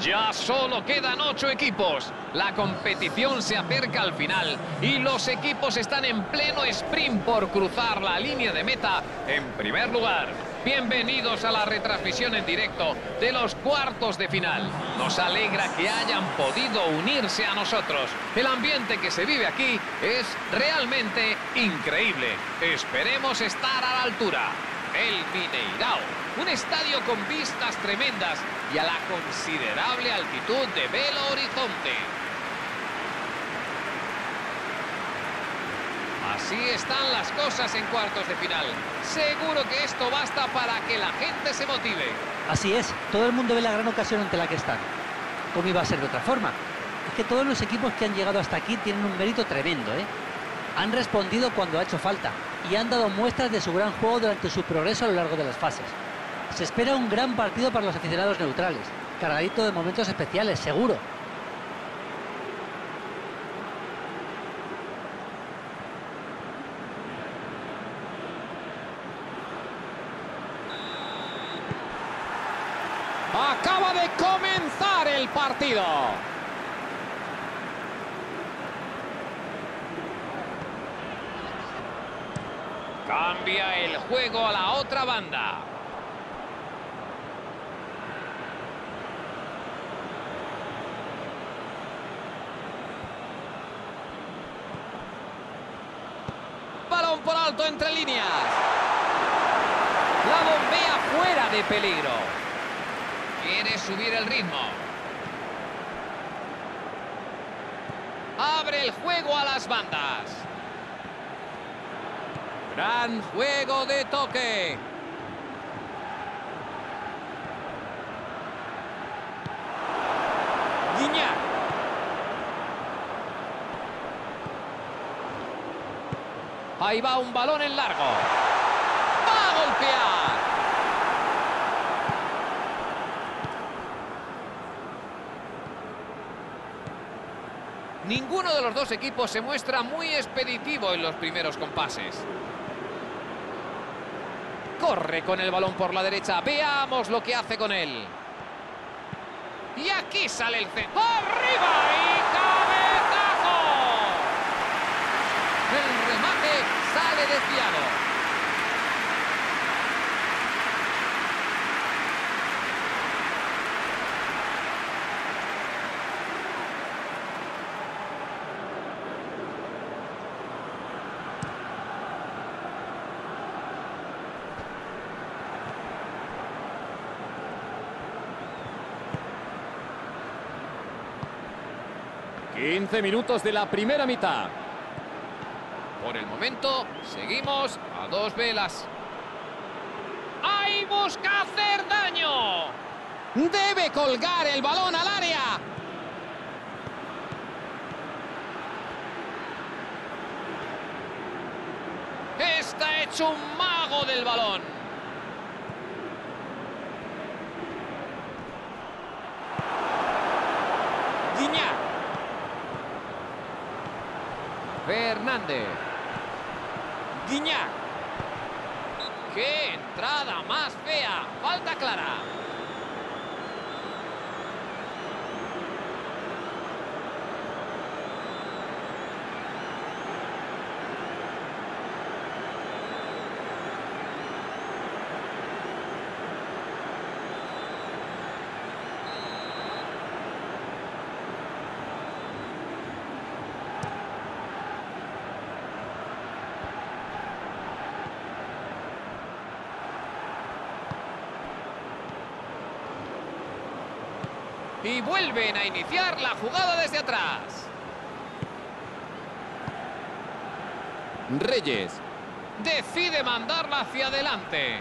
Ya solo quedan ocho equipos. La competición se acerca al final y los equipos están en pleno sprint por cruzar la línea de meta en primer lugar. Bienvenidos a la retransmisión en directo de los cuartos de final. Nos alegra que hayan podido unirse a nosotros. El ambiente que se vive aquí es realmente increíble. Esperemos estar a la altura. El Mineirao, un estadio con vistas tremendas y a la considerable altitud de Belo Horizonte. Así están las cosas en cuartos de final. Seguro que esto basta para que la gente se motive. Así es, todo el mundo ve la gran ocasión ante la que están. ¿Cómo iba a ser de otra forma? Es que todos los equipos que han llegado hasta aquí tienen un mérito tremendo, ¿eh? Han respondido cuando ha hecho falta y han dado muestras de su gran juego durante su progreso a lo largo de las fases. Se espera un gran partido para los aficionados neutrales, cargadito de momentos especiales, seguro. Acaba de comenzar el partido. Cambia el juego a la otra banda. Balón por alto entre líneas. La bombea fuera de peligro. Quiere subir el ritmo. Abre el juego a las bandas. Gran juego de toque. Guiñac. Ahí va un balón en largo. ¡Va a golpear! Ninguno de los dos equipos se muestra muy expeditivo en los primeros compases. Corre con el balón por la derecha. Veamos lo que hace con él. Y aquí sale el centro. ¡Arriba! ¡Y cabezazo! El remate sale Quince minutos de la primera mitad. Por el momento, seguimos a dos velas. ¡Ahí busca hacer daño! Debe colgar el balón al área. Está hecho un mago del balón. Guiñac. Fernández. Guiñac. ¡Qué entrada más fea! Falta clara. Y vuelven a iniciar la jugada desde atrás. Reyes. Decide mandarla hacia adelante.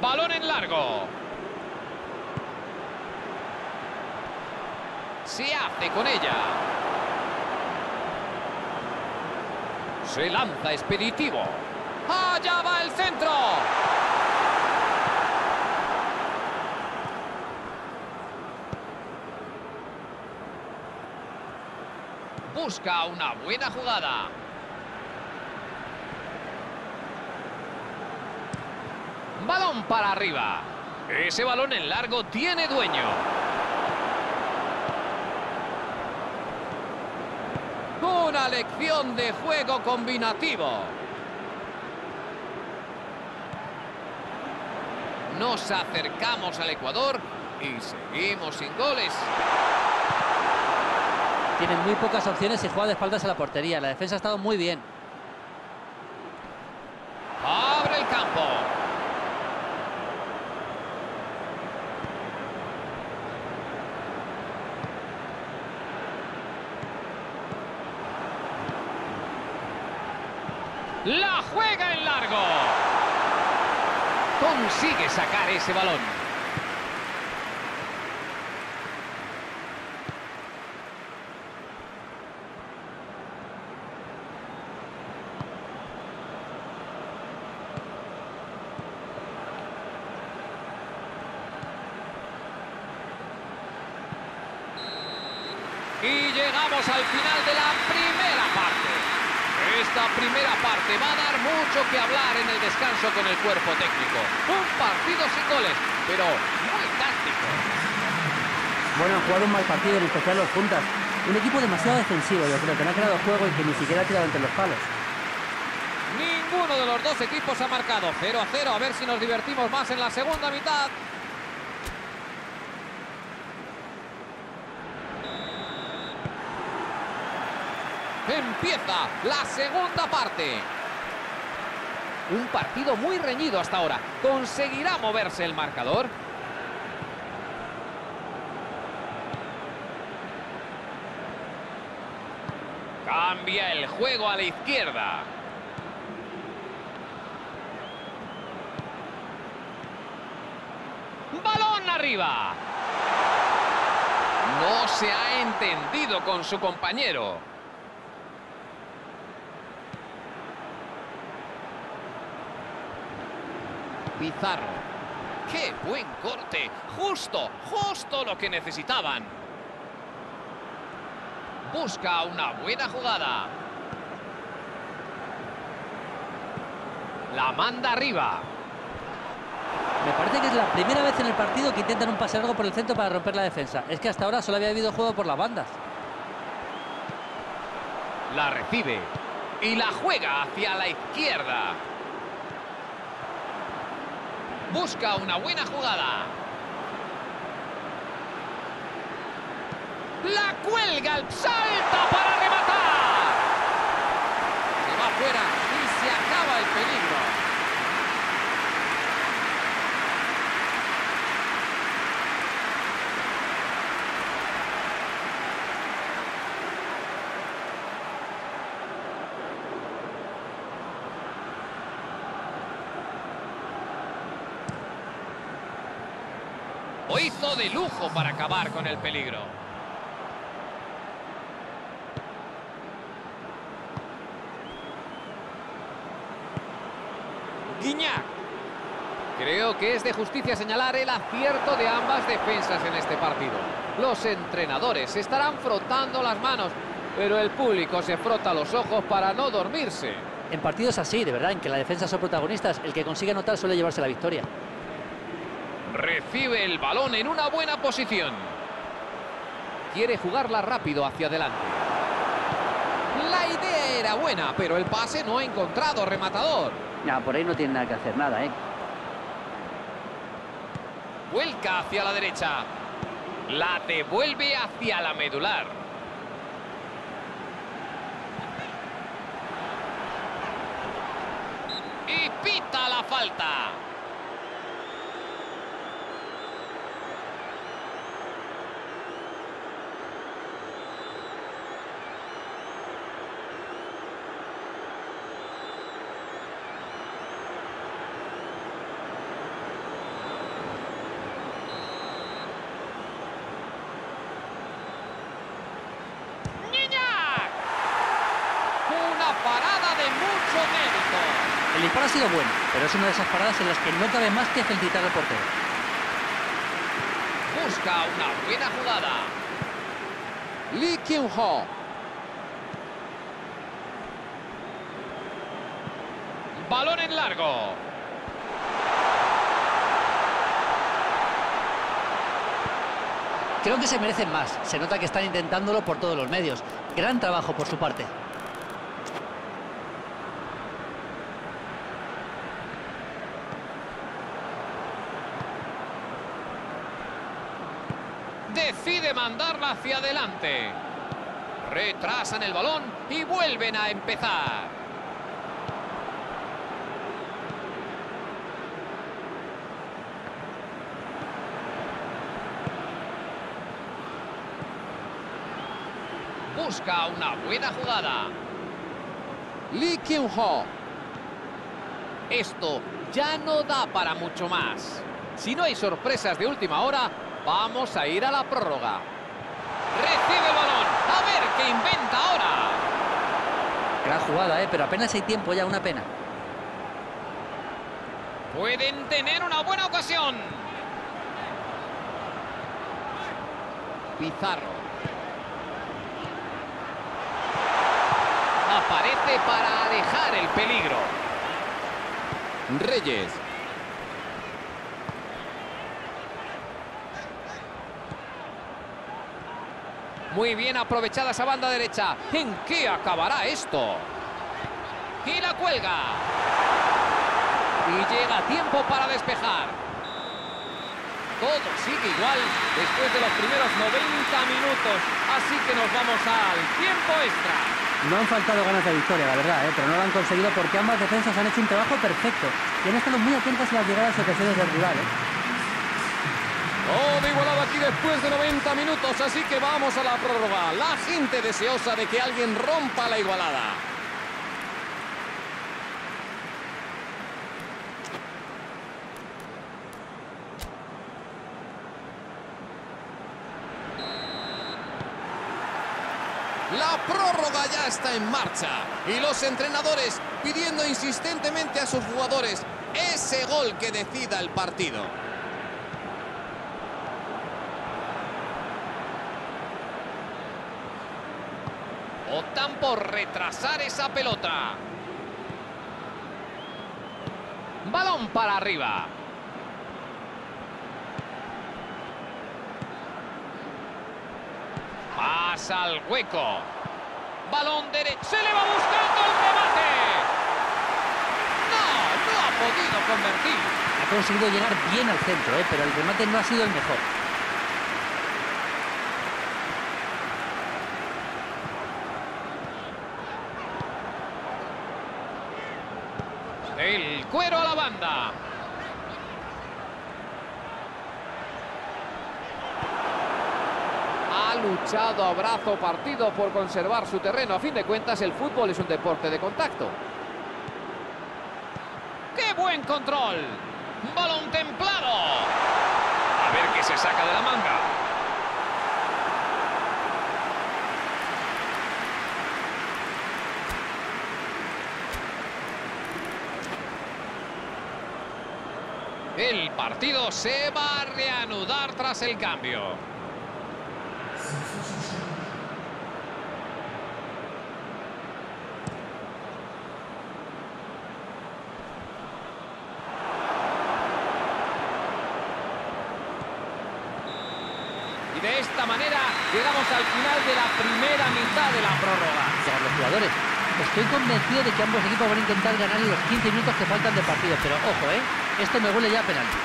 Balón en largo. Se hace con ella. Se lanza expeditivo. ¡Allá va el centro! Busca una buena jugada. Balón para arriba. Ese balón en largo tiene dueño. Una lección de juego combinativo. Nos acercamos al Ecuador y seguimos sin goles. Tienen muy pocas opciones y juega de espaldas a la portería. La defensa ha estado muy bien. Abre el campo. La juega en largo. Consigue sacar ese balón. Y llegamos al final de la primera parte. Esta parte va a dar mucho que hablar en el descanso con el cuerpo técnico. Un partido sin goles, pero muy táctico. Bueno, han jugado un mal partido, en especial los puntas. Un equipo demasiado defensivo, yo creo que no ha creado juego y que ni siquiera ha tirado entre los palos. Ninguno de los dos equipos ha marcado 0 a 0. A ver si nos divertimos más en la segunda mitad. Empieza la segunda parte. Un partido muy reñido hasta ahora. ¿Conseguirá moverse el marcador? Cambia el juego a la izquierda. Balón arriba. No se ha entendido con su compañero. Pizarro. ¡Qué buen corte! Justo, justo lo que necesitaban. Busca una buena jugada. La manda arriba. Me parece que es la primera vez en el partido que intentan un pase largo por el centro para romper la defensa. Es que hasta ahora solo había habido juego por las bandas. La recibe. Y la juega hacia la izquierda. Busca una buena jugada. La cuelga, salta para rematar. Se va fuera y se acaba el peligro. Lo hizo de lujo para acabar con el peligro. Guiñac. Creo que es de justicia señalar el acierto de ambas defensas en este partido. Los entrenadores estarán frotando las manos, pero el público se frota los ojos para no dormirse. En partidos así, de verdad, en que la defensa son protagonistas, el que consigue anotar suele llevarse la victoria. Recibe el balón en una buena posición. Quiere jugarla rápido hacia adelante. La idea era buena, pero el pase no ha encontrado rematador. Ya, por ahí no tiene nada que hacer, nada, ¿eh? Vuelca hacia la derecha. La devuelve hacia la medular. Y pita la falta. ¡Niñac! Una parada de mucho mérito. El disparo ha sido bueno, pero es una de esas paradas en las que no cabe más que felicitar al portero. Busca una buena jugada. Lee Kyung-ho. Balón en largo. Creo que se merecen más. Se nota que están intentándolo por todos los medios. Gran trabajo por su parte. Decide mandarla hacia adelante. Retrasan el balón y vuelven a empezar. Busca una buena jugada. Lee Kyung-ho. Esto ya no da para mucho más. Si no hay sorpresas de última hora, vamos a ir a la prórroga. Recibe el balón. A ver qué inventa ahora. Gran jugada, ¿eh? pero apenas hay tiempo ya, una pena. Pueden tener una buena ocasión. Pizarro. Aparece para alejar el peligro. Reyes. Muy bien aprovechada esa banda derecha. ¿En qué acabará esto? Y la cuelga. Y llega tiempo para despejar. Todo sigue igual después de los primeros 90 minutos. Así que nos vamos al tiempo extra. No han faltado ganas de victoria, la verdad, ¿eh? pero no lo han conseguido porque ambas defensas han hecho un trabajo perfecto y han estado muy atentas a las llegadas y ocasiones del rival. ¿eh? Todo igualado aquí después de 90 minutos, así que vamos a la prórroga. La gente deseosa de que alguien rompa la igualada. La prórroga ya está en marcha y los entrenadores pidiendo insistentemente a sus jugadores ese gol que decida el partido. Por retrasar esa pelota. Balón para arriba. Pasa al hueco. Balón derecho. Se le va buscando el remate. No, no ha podido convertir. Ha conseguido llegar bien al centro, ¿eh? pero el remate no ha sido el mejor. Cuero a la banda. Ha luchado a brazo partido por conservar su terreno. A fin de cuentas, el fútbol es un deporte de contacto. ¡Qué buen control! Balón templado. A ver qué se saca de la manga. El partido se va a reanudar tras el cambio. Y de esta manera llegamos al final de la primera mitad de la prórroga. Llegar los jugadores. Estoy convencido de que ambos equipos van a intentar ganar en los 15 minutos que faltan de partido, pero ojo, ¿eh? Esto me huele ya a penalti.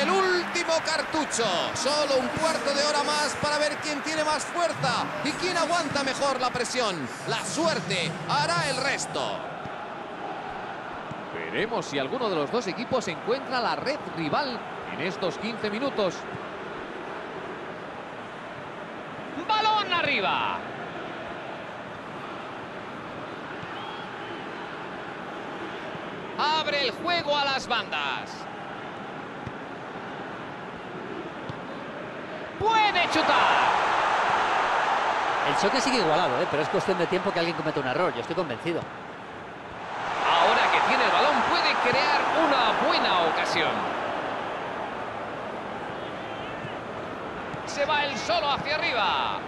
El cartucho. Solo un cuarto de hora más para ver quién tiene más fuerza y quién aguanta mejor la presión. La suerte hará el resto. Veremos si alguno de los dos equipos encuentra la red rival en estos 15 minutos. ¡Balón arriba! Abre el juego a las bandas. Puede chutar. El choque sigue igualado, ¿eh? pero es cuestión de tiempo que alguien cometa un error. Yo estoy convencido. Ahora que tiene el balón puede crear una buena ocasión. Se va el solo hacia arriba.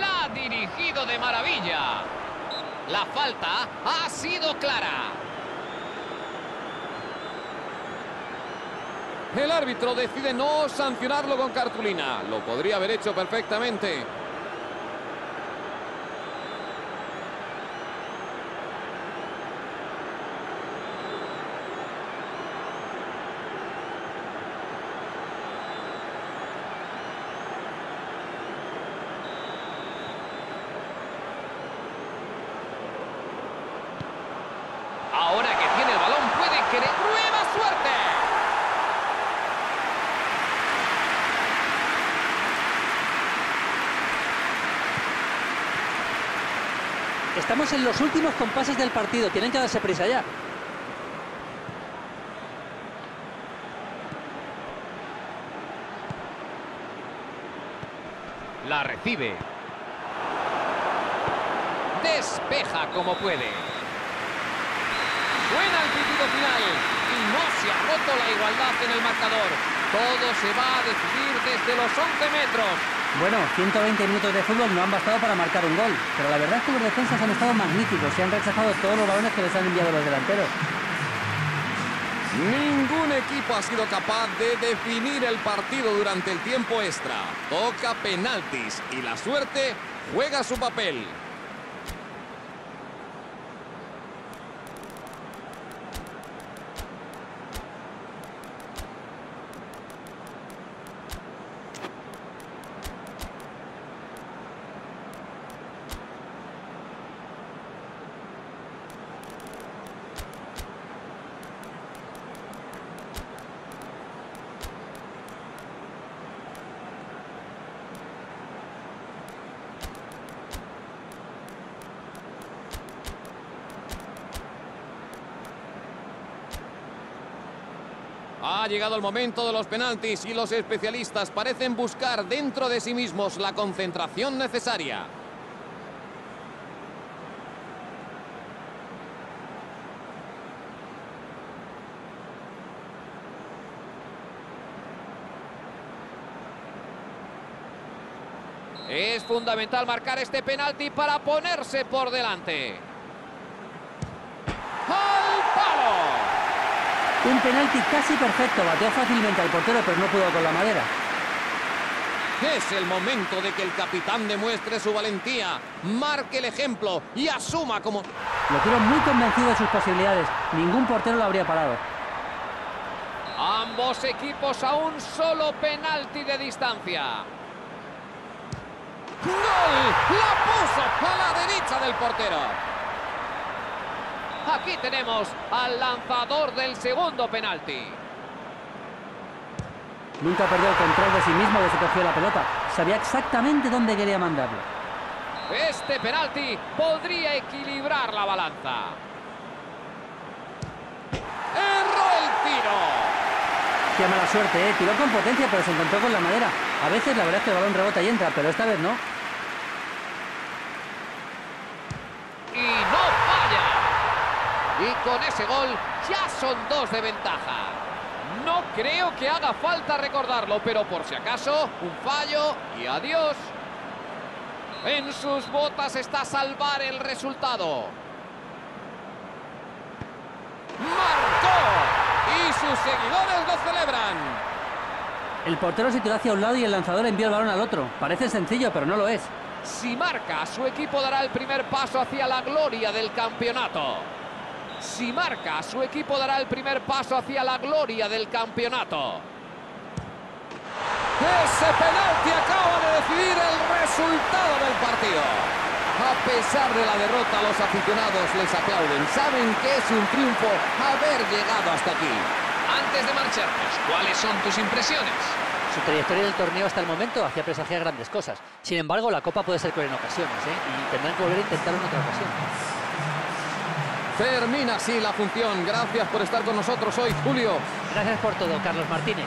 La ha dirigido de maravilla. La falta ha sido clara. El árbitro decide no sancionarlo con cartulina. Lo podría haber hecho perfectamente. Ahora que tiene el balón puede querer nueva suerte. Estamos en los últimos compases del partido. Tienen que darse prisa ya. La recibe. Despeja como puede. Suena el pitido final y no se ha roto la igualdad en el marcador. Todo se va a decidir desde los 11 metros. Bueno, 120 minutos de fútbol no han bastado para marcar un gol, pero la verdad es que los defensas han estado magníficos y han rechazado todos los balones que les han enviado los delanteros. Ningún equipo ha sido capaz de definir el partido durante el tiempo extra. Toca penaltis y la suerte juega su papel. Llegado el momento de los penaltis y los especialistas parecen buscar dentro de sí mismos la concentración necesaria. Es fundamental marcar este penalti para ponerse por delante. ¡Al palo! Un penalti casi perfecto, bateó fácilmente al portero pero no pudo con la madera. Es el momento de que el capitán demuestre su valentía, marque el ejemplo y asuma como... Lo quiero muy convencido de sus posibilidades, ningún portero lo habría parado. Ambos equipos a un solo penalti de distancia. ¡Gol! ¡La puso a la derecha del portero! Aquí tenemos al lanzador del segundo penalti. Nunca perdió el control de sí mismo desde que cogió la pelota. Sabía exactamente dónde quería mandarlo. Este penalti podría equilibrar la balanza. ¡Erró el tiro! Qué mala suerte, ¿eh? Tiró con potencia pero se encontró con la madera. A veces la verdad es que el balón rebota y entra, pero esta vez no. Y no falla. Y con ese gol ya son dos de ventaja. No creo que haga falta recordarlo, pero por si acaso, un fallo y adiós. En sus botas está salvar el resultado. ¡Marcó! Y sus seguidores lo celebran. El portero se tiró hacia un lado y el lanzador envió el balón al otro. Parece sencillo, pero no lo es. Si marca, su equipo dará el primer paso hacia la gloria del campeonato. Si marca, su equipo dará el primer paso hacia la gloria del campeonato. Ese penalti acaba de decidir el resultado del partido. A pesar de la derrota, los aficionados les aplauden. Saben que es un triunfo haber llegado hasta aquí. Antes de marcharnos, ¿cuáles son tus impresiones? Su trayectoria del torneo hasta el momento hacía presagiar grandes cosas. Sin embargo, la Copa puede ser cruel en ocasiones, ¿eh? y tendrán que volver a intentarlo en otra ocasión. Termina así la función. Gracias por estar con nosotros hoy, Julio. Gracias por todo, Carlos Martínez.